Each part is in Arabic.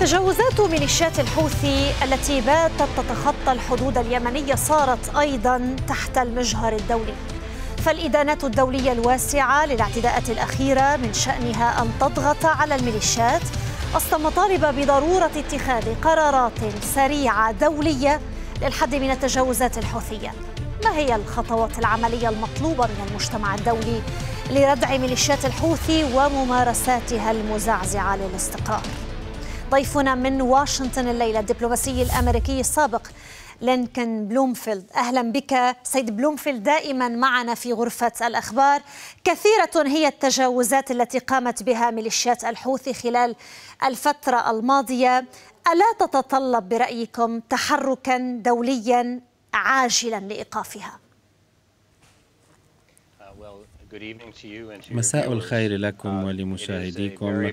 تجاوزات ميليشيات الحوثي التي باتت تتخطى الحدود اليمنية صارت أيضا تحت المجهر الدولي. فالإدانات الدولية الواسعة للاعتداءات الأخيرة من شأنها أن تضغط على الميليشيات. أصلا مطالب بضرورة اتخاذ قرارات سريعة دولية للحد من التجاوزات الحوثية. ما هي الخطوات العملية المطلوبة من المجتمع الدولي لردع ميليشيات الحوثي وممارساتها المزعزعة للاستقرار؟ ضيفنا من واشنطن الليلة الدبلوماسي الأمريكي السابق لينكن بلومفيلد. أهلا بك سيد بلومفيلد دائما معنا في غرفة الأخبار. كثيرة هي التجاوزات التي قامت بها ميليشيات الحوثي خلال الفترة الماضية. ألا تتطلب برأيكم تحركا دوليا عاجلا لإيقافها؟ مساء الخير لكم uh, ولمشاهديكم.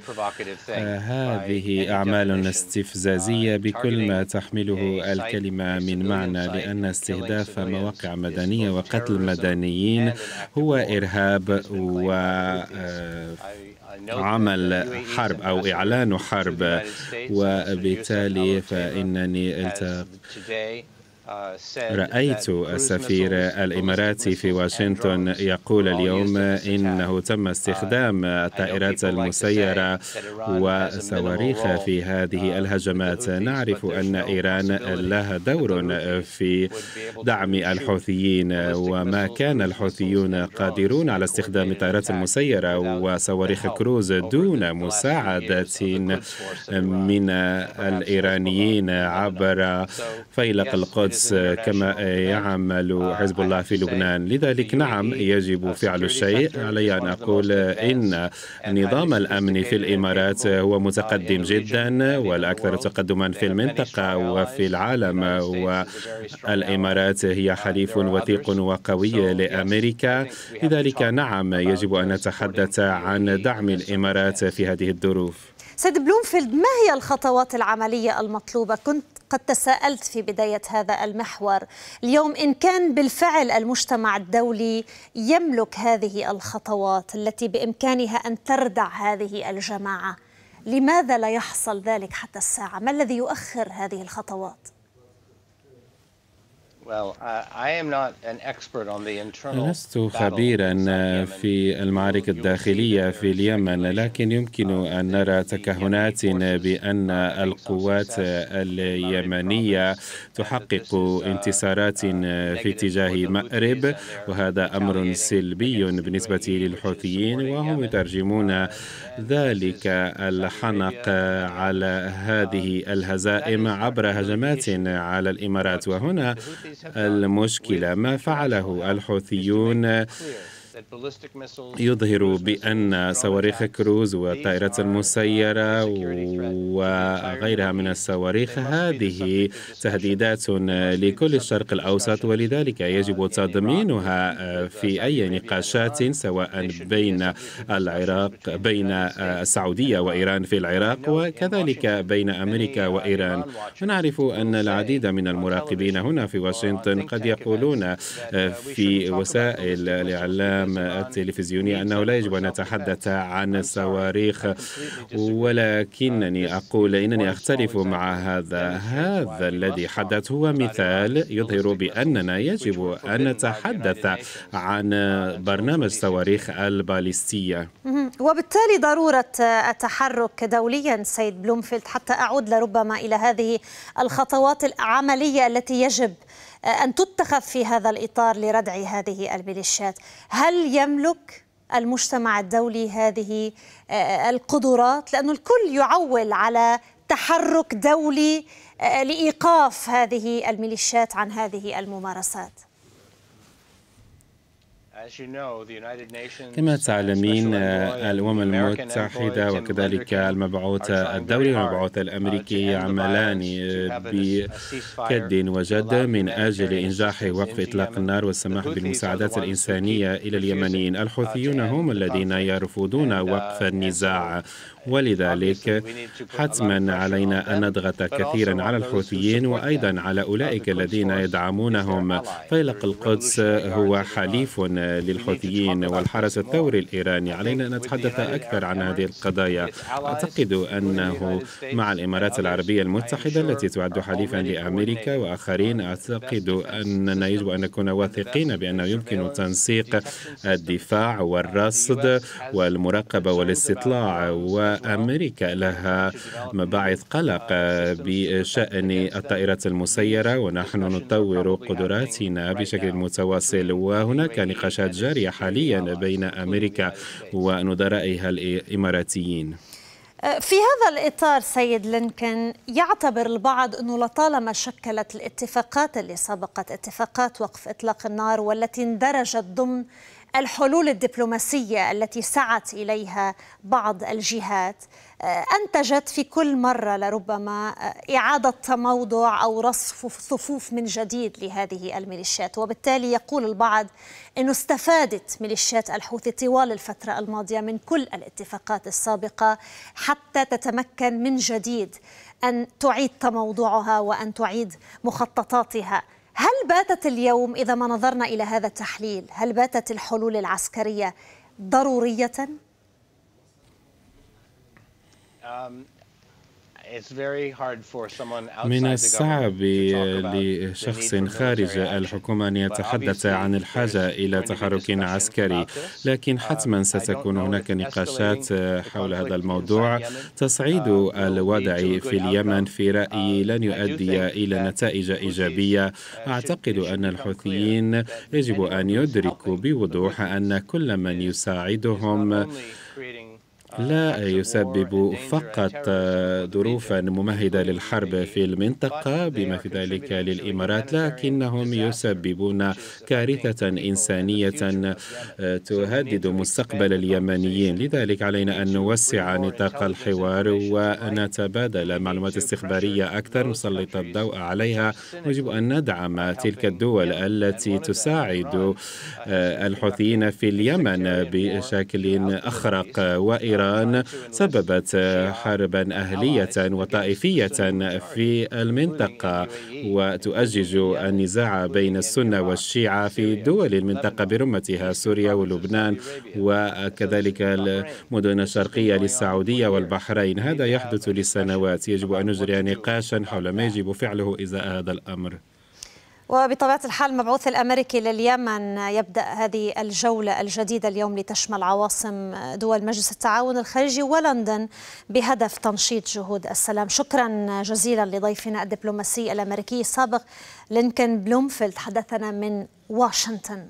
آه، هذه أعمال استفزازية uh, بكل ما تحمله الكلمة من معنى لأن استهداف مواقع مدنية وقتل مدنيين هو إرهاب و آه، عمل حرب أو إعلان حرب وبالتالي فإنني التقيت رأيت السفير الإماراتي في واشنطن يقول اليوم إنه تم استخدام الطائرات المسيرة وصواريخ في هذه الهجمات. نعرف أن إيران لها دور في دعم الحوثيين. وما كان الحوثيون قادرون على استخدام الطائرات المسيرة وصواريخ كروز دون مساعدة من الإيرانيين عبر فيلق القدس. كما يعمل حزب الله في لبنان. لذلك نعم يجب فعل الشيء. علي أن أقول إن نظام الأمن في الإمارات هو متقدم جدا والأكثر تقدما في المنطقة وفي العالم. والإمارات هي حليف وثيق وقوي لأمريكا. لذلك نعم يجب أن نتحدث عن دعم الإمارات في هذه الظروف. سيد بلومفيلد ما هي الخطوات العملية المطلوبة؟ كنت قد تساءلت في بداية هذا المحور اليوم إن كان بالفعل المجتمع الدولي يملك هذه الخطوات التي بإمكانها أن تردع هذه الجماعة لماذا لا يحصل ذلك حتى الساعة؟ ما الذي يؤخر هذه الخطوات؟ لست خبيرا في المعارك الداخلية في اليمن لكن يمكن أن نرى تكهنات بأن القوات اليمنية تحقق انتصارات في اتجاه مأرب وهذا أمر سلبي بالنسبة للحوثيين وهم يترجمون ذلك الحنق على هذه الهزائم عبر هجمات على الإمارات. وهنا المشكلة ما فعله الحوثيون. يظهر بأن صواريخ كروز والطائرات المسيرة وغيرها من الصواريخ هذه تهديدات لكل الشرق الأوسط ولذلك يجب تضمينها في أي نقاشات سواء بين العراق بين السعودية وإيران في العراق وكذلك بين أمريكا وإيران. ونعرف أن العديد من المراقبين هنا في واشنطن قد يقولون في وسائل الإعلام الإعلام التلفزيوني أنه لا يجب أن نتحدث عن صواريخ ولكنني أقول إنني أختلف مع هذا. هذا الذي حدث هو مثال يظهر بأننا يجب أن نتحدث عن برنامج صواريخ الباليستية. وبالتالي ضرورة التحرك دوليا سيد بلومفيلد حتى أعود لربما إلى هذه الخطوات العملية التي يجب أن تتخذ في هذا الإطار لردع هذه الميليشيات هل يملك المجتمع الدولي هذه آه، القدرات؟ لأن الكل يعول على تحرك دولي آه، لإيقاف هذه الميليشيات عن هذه الممارسات. كما تعلمين الأمم المتحدة وكذلك المبعوث الدولي والمبعوث الأمريكي يعملان بكد وجد من أجل إنجاح وقف إطلاق النار والسماح بالمساعدات الإنسانية إلى اليمنيين. الحوثيون هم الذين يرفضون uh, وقف النزاع. ولذلك حتما علينا أن نضغط كثيرا على الحوثيين وأيضا على أولئك الذين يدعمونهم. فيلق القدس هو حليف للحوثيين والحرس الثوري الإيراني. علينا أن نتحدث أكثر عن هذه القضايا. أعتقد أنه مع الإمارات العربية المتحدة التي تعد حليفا لأمريكا وآخرين أعتقد أننا يجب أن نكون واثقين بأنه يمكن تنسيق الدفاع والرصد والمراقبة والاستطلاع. وأمريكا لها مباعث قلق بشأن الطائرات المسيرة ونحن نطور قدراتنا بشكل متواصل. وهناك نقاشات جارية حاليا بين أمريكا ونظرائها الإماراتيين. في هذا الإطار سيد لينكن يعتبر البعض أنه لطالما شكلت الاتفاقات اللي سبقت اتفاقات وقف إطلاق النار والتي اندرجت ضمن الحلول الدبلوماسية التي سعت إليها بعض الجهات آه، أنتجت في كل مرة لربما آه، إعادة تموضع أو رصف صفوف من جديد لهذه الميليشيات. وبالتالي يقول البعض أنه استفادت ميليشيات الحوثي طوال الفترة الماضية من كل الاتفاقات السابقة حتى تتمكن من جديد أن تعيد تموضعها وأن تعيد مخططاتها. هل باتت اليوم إذا ما نظرنا إلى هذا التحليل هل باتت الحلول العسكرية ضرورية؟ Um, من الصعب لشخص خارج الحكومة أن يتحدث عن الحاجة إلى تحرك عسكري. لكن حتما ستكون هناك نقاشات حول هذا الموضوع. تصعيد الوضع في اليمن في رأيي لن يؤدي إلى نتائج إيجابية. أعتقد أن الحوثيين يجب أن يدركوا بوضوح أن كل من يساعدهم لا يسبب فقط ظروفا ممهدة للحرب في المنطقة بما في ذلك للإمارات لكنهم يسببون كارثة إنسانية تهدد مستقبل اليمنيين. لذلك علينا أن نوسع نطاق الحوار ونتبادل معلومات استخبارية أكثر نسلط الضوء عليها. يجب أن ندعم تلك الدول التي تساعد الحوثيين في اليمن بشكل أخرق. وإيران إيران سببت حربا أهلية وطائفية في المنطقة وتؤجج النزاع بين السنة والشيعة في دول المنطقة برمتها سوريا ولبنان وكذلك المدن الشرقية للسعودية والبحرين. هذا يحدث لسنوات. يجب أن نجري نقاشا حول ما يجب فعله إزاء هذا الأمر. وبطبيعة الحال المبعوث الأمريكي لليمن يبدأ هذه الجولة الجديدة اليوم لتشمل عواصم دول مجلس التعاون الخارجي ولندن بهدف تنشيط جهود السلام. شكرا جزيلا لضيفنا الدبلوماسي الأمريكي السابق لينكن بلومفيلد حدثنا من واشنطن.